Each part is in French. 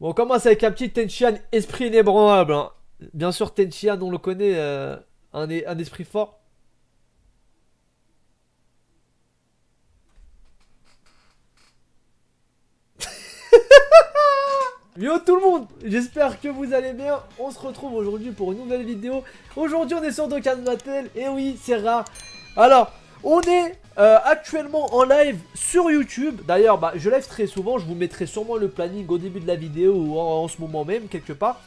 Bon, on commence avec un petit Tenchian esprit inébranlable. hein. Bien sûr, Tenchian, on le connaît, euh, un, es- un esprit fort. Yo tout le monde, j'espère que vous allez bien. On se retrouve aujourd'hui pour une nouvelle vidéo. Aujourd'hui, on est sur Dokkan Battle. Et oui, c'est rare. Alors, on est euh, actuellement en live sur YouTube. D'ailleurs, bah, je live très souvent. Je vous mettrai sûrement le planning au début de la vidéo ou en, ce moment même, quelque part.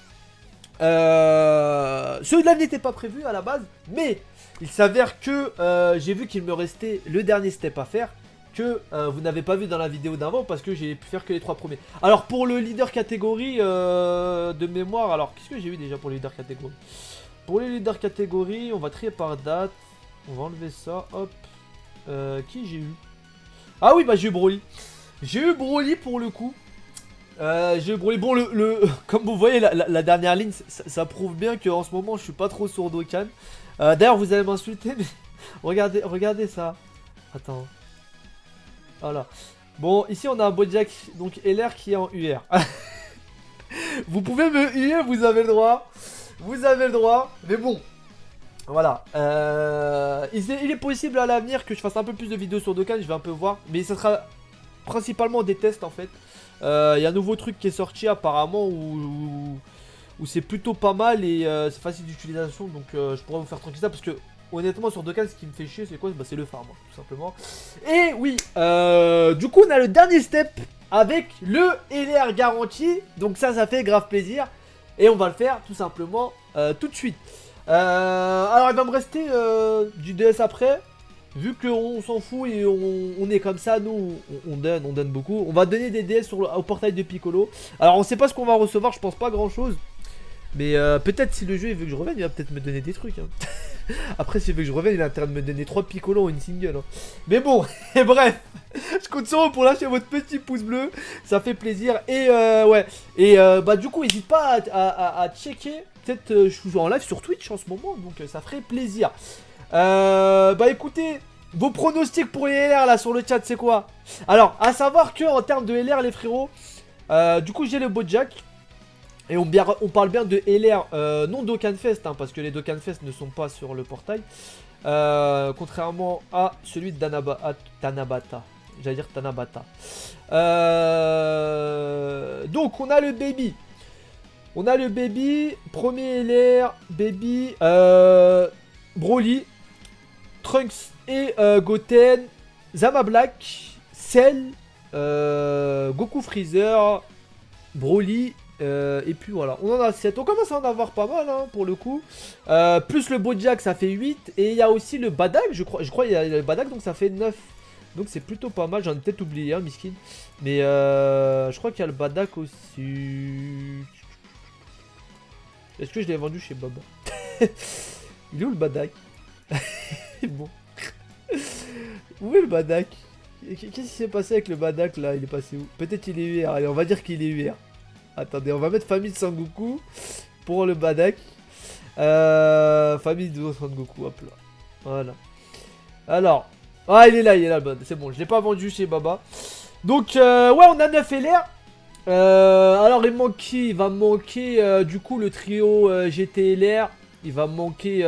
Euh, ce live n'était pas prévu à la base, mais il s'avère que euh, j'ai vu qu'il me restait le dernier step à faire que euh, vous n'avez pas vu dans la vidéo d'avant parce que j'ai pu faire que les trois premiers. Alors pour le leader catégorie de mémoire, alors qu'est-ce que j'ai eu déjà pour le leader catégorie? Pour les leader catégorie, on va trier par date. On va enlever ça, hop. Euh, qui j'ai eu Ah oui, bah j'ai eu Broly. J'ai eu Broly pour le coup. Euh, j'ai eu Broly. Bon, le, le- comme vous voyez, la, la- dernière ligne, ça, prouve bien qu'en ce moment, je suis pas trop sur Dokkan. Euh, D'ailleurs, vous allez m'insulter, mais regardez, regardez ça. Attends. Voilà. Bon, ici, on a un Bojack, donc LR qui est en UR. vous pouvez me huer, vous avez le droit. Vous avez le droit. Mais bon, voilà. Euh, il, est, possible à l'avenir que je fasse un peu plus de vidéos sur Dokkan, je vais un peu voir. Mais ça sera principalement des tests en fait. Euh, Il y a un nouveau truc qui est sorti apparemment où, c'est plutôt pas mal et euh, c'est facile d'utilisation. Donc euh, je pourrais vous faire tranquille ça parce que honnêtement sur Dokkan ce qui me fait chier c'est quoi? Bah, C'est le farm tout simplement. Et oui, euh, du coup on a le dernier step avec le LR garanti. Donc ça ça fait grave plaisir. Et on va le faire tout simplement euh, tout de suite. Euh, alors il va me rester euh, du DS après. Vu qu'on s'en fout et on, est comme ça, nous on, on donne, on donne beaucoup. On va donner des DS au portail de Piccolo. Alors on sait pas ce qu'on va recevoir, je pense pas grand chose. Mais euh, peut-être si le jeu il veut que je revienne, il va peut-être me donner des trucs. hein. Après s'il veut que je revienne, il a intérêt de me donner 3 Piccolo en une single. hein. Mais bon, et bref, je compte sur vous pour lâcher votre petit pouce bleu, ça fait plaisir. Et euh, ouais, et bah du coup n'hésite pas à- à checker. Peut-être euh, je suis en live sur Twitch en ce moment, donc euh, ça ferait plaisir. Euh, bah écoutez, vos pronostics pour les LR là sur le chat, c'est quoi? Alors, à savoir que en termes de LR, les frérots, du coup j'ai le Bojack. Et on, parle bien de LR, non Dokkan Fest, hein, parce que les Dokkan Fest ne sont pas sur le portail. Contrairement à celui de Tanabata. J'allais dire Tanabata. Donc on a le baby. On a le baby, premier LR, baby, euh, Broly, Trunks et euh, Goten, Zama Black, Cell, euh, Goku Freezer, Broly, euh, et puis voilà, on en a 7. On commence à en avoir pas mal hein, pour le coup. Plus le Bojack, ça fait 8. Et il y a aussi le Badak, je crois, je crois qu'il y a le Badak, donc ça fait 9. Donc c'est plutôt pas mal, j'en ai peut-être oublié un, miskin. Mais euh, je crois qu'il y a le Badak aussi. Est-ce que je l'ai vendu chez Baba Il est où le Badak Bon. Où est le Badak Qu'est-ce qui s'est passé avec le Badak là? Il est passé où? Peut-être il est UR. Allez, on va dire qu'il est UR. Attendez, on va mettre famille de Sangoku pour le Badak. Euh, famille de Sangoku, hop là. Voilà. Alors. Ah, il est là, il est là. C'est bon, je l'ai pas vendu chez Baba. Donc, euh, ouais, on a 9 LR. Euh, alors, il manque qui Il va manquer euh, du coup le trio euh, GTLR. Il va manquer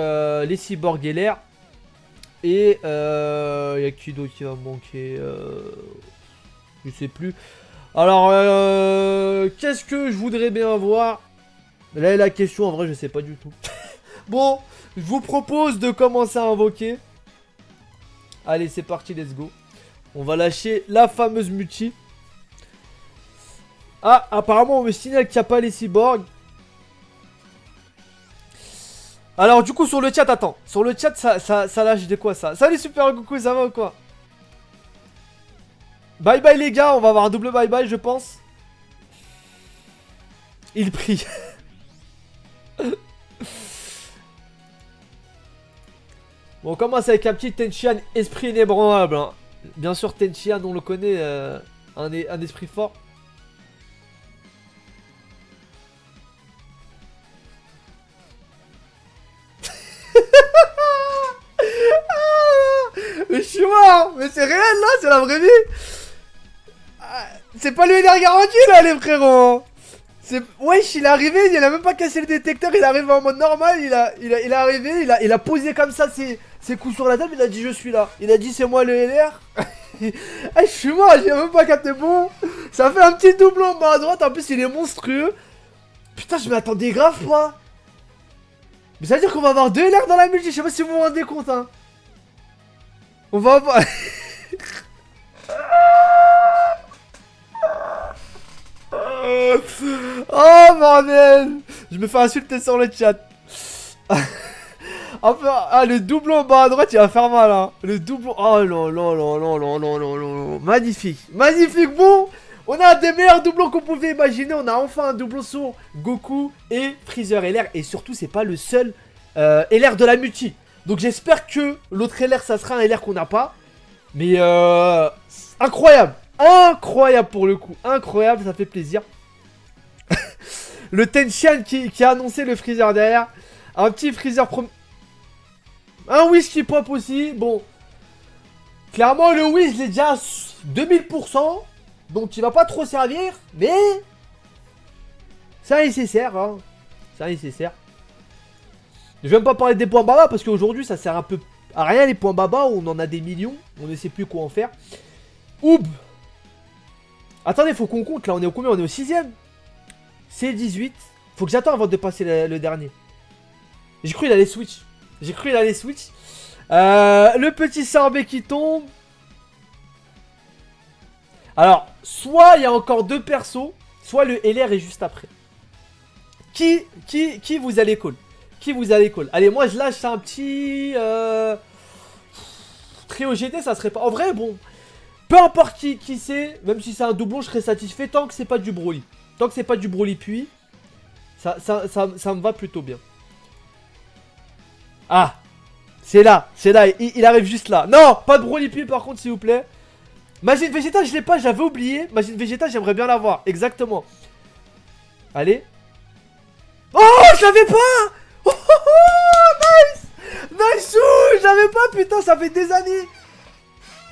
les cyborgs LR. Et il y a qui d'autre qui va manquer Je sais plus. Alors, qu'est-ce que je voudrais bien voir? Là la question, en vrai, je sais pas du tout. bon, je vous propose de commencer à invoquer. Allez, c'est parti, let's go. On va lâcher la fameuse multi. Ah, apparemment, on me signale qu'il n'y a pas les cyborgs. Alors, du coup, sur le chat, attends. Sur le chat, ça, ça, lâche de quoi ça? Salut Super Goku, ça va ou quoi? Bye bye les gars, on va avoir un double bye bye, je pense. Il prie. bon, on commence avec un petit Tenchian esprit inébranlable. hein. Bien sûr, Tenchian, on le connaît, euh, un esprit fort. Mort Mais c'est réel là, c'est la vraie vie Ah, C'est pas le LR garanti là les frérots C'est... Wesh, il est arrivé, il a même pas cassé le détecteur, il est arrivé en mode normal, il a, il a, il est arrivé, il a, il a posé comme ça ses, ses coups sur la table, il a dit je suis là. Il a dit c'est moi le LR. ah, je suis mort, j'ai même pas capté bon. Ça fait un petit doublon bas à droite, en plus il est monstrueux. Putain, je m'attendais grave pas. Mais ça veut dire qu'on va avoir deux LR dans la multi, je sais pas si vous vous rendez compte hein. On va. Oh bordel Je me fais insulter sur le chat. ah, le doublon en bas à droite, il va faire mal. Hein. Le doublon... Oh là là là là là là là là Magnifique. Magnifique. Bon, on a des meilleurs doublons qu'on pouvait imaginer. On a enfin un doublon sur Goku et Freezer LR. Et surtout, c'est pas le seul euh, LR de la multi. Donc j'espère que l'autre LR, ça sera un LR qu'on n'a pas. Mais euh, incroyable. Incroyable pour le coup. Incroyable, ça fait plaisir. le Tenchian qui, qui, a annoncé le freezer derrière. Un petit freezer prom... Un whisky pop aussi. Bon. Clairement, le whiz, il est déjà à 2000%. Donc, il va pas trop servir. Mais... C'est nécessaire. Hein. C'est nécessaire. Je vais même pas parler des points baba parce qu'aujourd'hui, ça sert un peu à rien les points baba. On en a des millions. On ne sait plus quoi en faire. Oub. Attendez, faut qu'on compte. Là, on est au combien? On est au sixième c'est 18. Faut que j'attende avant de passer le, dernier. J'ai cru qu'il allait switch. J'ai cru qu'il allait switch. Euh, le petit sorbet qui tombe. Alors, soit il y a encore deux persos, soit le LR est juste après. Qui, qui, qui vous allez call? Qui vous allez call Allez, moi je lâche un petit... Euh... Trio GT, ça serait pas... En vrai, bon... Peu importe qui, qui c'est, même si c'est un doublon, je serais satisfait tant que c'est pas du Broly. Tant que c'est pas du Broly puis, ça, ça, ça, me va plutôt bien. Ah C'est là, c'est là, il, arrive juste là. Non, pas de Broly puis par contre, s'il vous plaît. Magine Vegeta, je l'ai pas, j'avais oublié. Magine Vegeta, j'aimerais bien l'avoir, exactement. Allez. Oh, je l'avais pas oh, oh, oh, Nice! Nice Je l'avais pas, putain, ça fait des années.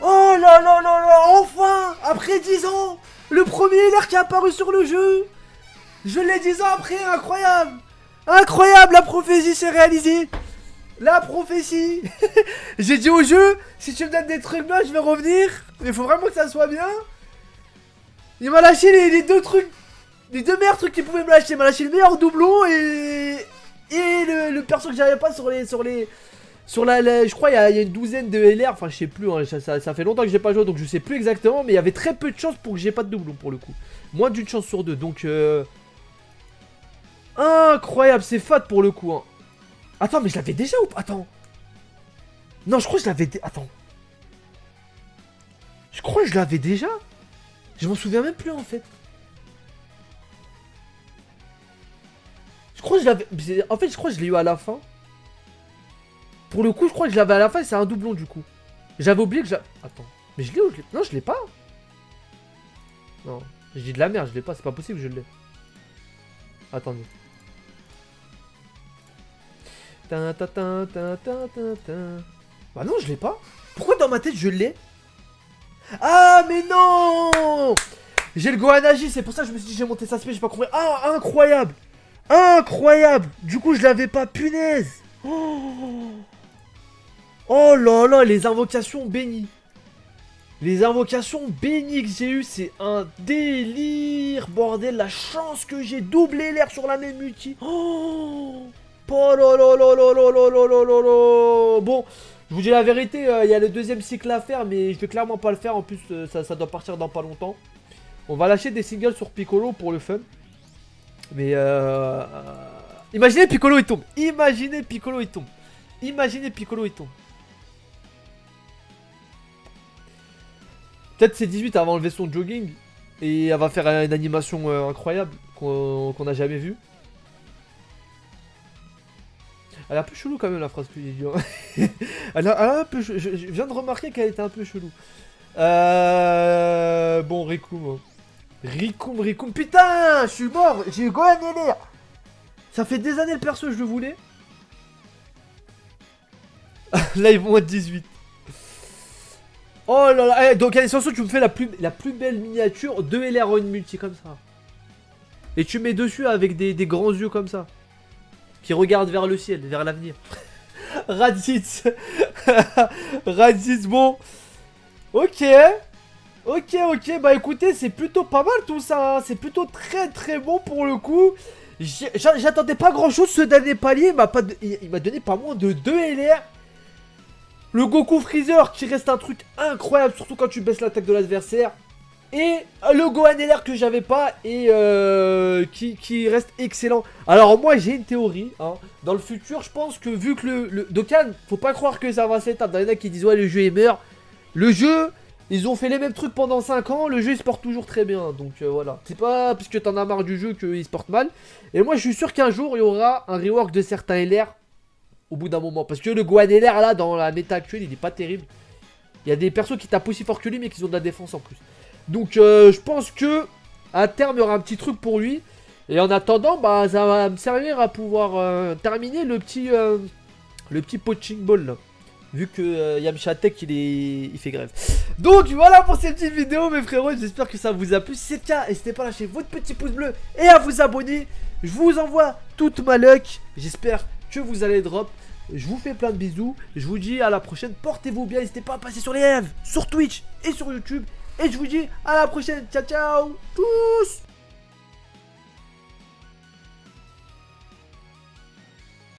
Oh là là là là Enfin! Après 10 ans le premier LR qui est apparu sur le jeu. Je l'ai 10 ans après, incroyable! Incroyable, la prophétie s'est réalisée. La prophétie. J'ai dit au jeu, si tu me donnes des trucs là, je vais revenir. Mais il faut vraiment que ça soit bien. Il m'a lâché les, deux trucs, les deux meilleurs trucs qu'il pouvait me lâcher. Il m'a lâché le meilleur doublon et, et le, perso que j'avais pas sur les, sur les, sur la, je crois il y, a une douzaine de LR, enfin je sais plus, hein, ça, fait longtemps que j'ai pas joué donc je sais plus exactement, mais il y avait très peu de chances pour que j'ai pas de doublon pour le coup. Moins d'une chance sur deux, donc euh... Incroyable, c'est fat pour le coup. Hein. Attends, mais je l'avais déjà ou pas? Attends. Non, je crois que je l'avais... Attends. Je crois que je l'avais déjà Je m'en souviens même plus en fait. Crois que je l'avais... En fait, je crois que je l'ai eu à la fin. Pour le coup, je crois que je l'avais à la fin c'est un doublon du coup. J'avais oublié que j'avais... Attends. Mais je l'ai ou je l'ai Non, je l'ai pas. Non. J'ai dit de la merde, je l'ai pas. C'est pas possible que je l'ai. Attendez. Bah non, je l'ai pas. Pourquoi dans ma tête je l'ai? Ah, mais non J'ai le Gohanagi, c'est pour ça que je me suis dit j'ai monté ça, j'ai pas compris. Ah, incroyable Incroyable. Du coup, je l'avais pas, punaise. Oh, oh là là, les invocations bénies. Les invocations bénies que j'ai eues, c'est un délire. Bordel, la chance que j'ai doublé l'air sur la même multi. Oh. Bon, je vous dis la vérité, euh, il y a le deuxième cycle à faire, mais je vais clairement pas le faire. En plus, euh, ça doit partir dans pas longtemps. On va lâcher des singles sur Piccolo pour le fun. Mais euh... Imaginez Piccolo il tombe. Imaginez Piccolo il tombe. Imaginez Piccolo il tombe. Peut-être c'est 18, elle va enlever son jogging. Et elle va faire une animation euh, incroyable qu'on n'a jamais vue. Elle est un peu chelou quand même la phrase que j'ai dit. Hein. elle, a, un peu je, je, viens de remarquer qu'elle était un peu chelou. Euh... Bon, Rikoum. Hein. Rikoum, Rikoum. Putain, je suis mort. J'ai gagné l'air. Ça fait des années le perso, je le voulais. Là, ils vont être 18. Oh là là, eh, donc allez, surtout tu me fais la plus, la plus belle miniature de LR1 multi comme ça. Et tu mets dessus avec des, grands yeux comme ça. Qui regardent vers le ciel, vers l'avenir. Radzitz. Radzitz, bon. Ok. Ok, ok. Bah écoutez, c'est plutôt pas mal tout ça. hein. C'est plutôt très très bon pour le coup. J'attendais pas grand chose ce dernier palier. Il m'a donné pas moins de 2 LR. Le Goku Freezer qui reste un truc incroyable, surtout quand tu baisses l'attaque de l'adversaire. Et le Gohan LR que j'avais pas et euh, qui, qui reste excellent. Alors moi j'ai une théorie. hein. Dans le futur, je pense que vu que le, le Dokkan, faut pas croire que ça va s'éteindre. Il y en a qui disent ouais le jeu est meurt. Le jeu, ils ont fait les mêmes trucs pendant 5 ans. Le jeu il se porte toujours très bien. Donc euh, voilà. C'est pas parce que t'en as marre du jeu qu'il se porte mal. Et moi je suis sûr qu'un jour il y aura un rework de certains LR au bout d'un moment. Parce que le LR là dans la méta actuelle il est pas terrible. Il y a des persos qui tapent aussi fort que lui mais qui ont de la défense en plus. Donc euh, je pense que à terme il y aura un petit truc pour lui. Et en attendant, bah ça va me servir à pouvoir euh, terminer le petit le petit poaching ball là. Vu que euh, Yamcha Tech il est il fait grève. Donc voilà pour cette petite vidéo mes frérots, j'espère que ça vous a plu. Si c'est le cas, n'hésitez pas à lâcher votre petit pouce bleu et à vous abonner. Je vous envoie toute ma luck. J'espère que vous allez drop. Je vous fais plein de bisous. Je vous dis à la prochaine. Portez-vous bien. N'hésitez pas à passer sur les lives, sur Twitch et sur YouTube. Et je vous dis à la prochaine. Ciao ciao tous